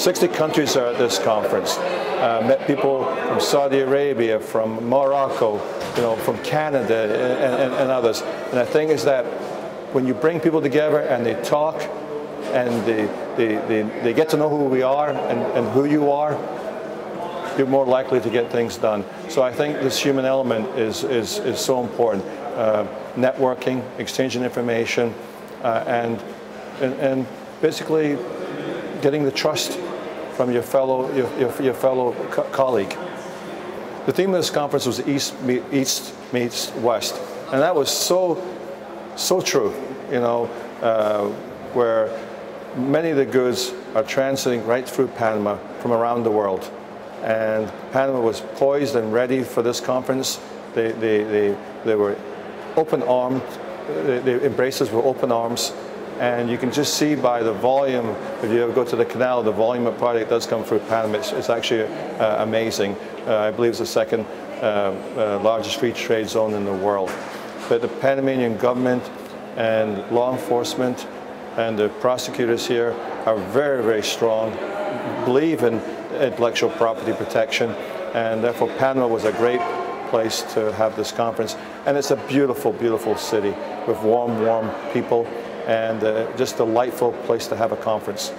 60 countries are at this conference. Uh, met people from Saudi Arabia, from Morocco, you know, from Canada, and, and, and others. And the thing is that when you bring people together and they talk and they, they, they, they get to know who we are and, and who you are, you're more likely to get things done. So I think this human element is, is, is so important. Uh, networking, exchanging information, uh, and, and, and, basically getting the trust from your fellow, your, your, your fellow co colleague. The theme of this conference was East, East meets West, and that was so, so true, you know, uh, where many of the goods are transiting right through Panama from around the world. And Panama was poised and ready for this conference. They, they, they, they were open armed, the, the embraces were open arms. And you can just see by the volume, if you ever go to the canal, the volume of product does come through Panama. It's, it's actually uh, amazing. Uh, I believe it's the second uh, uh largest free trade zone in the world. But the Panamanian government and law enforcement and the prosecutors here are very, very strong, believe in intellectual property protection, and therefore Panama was a great place to have this conference. And it's a beautiful, beautiful city with warm, warm people and uh, just a delightful place to have a conference.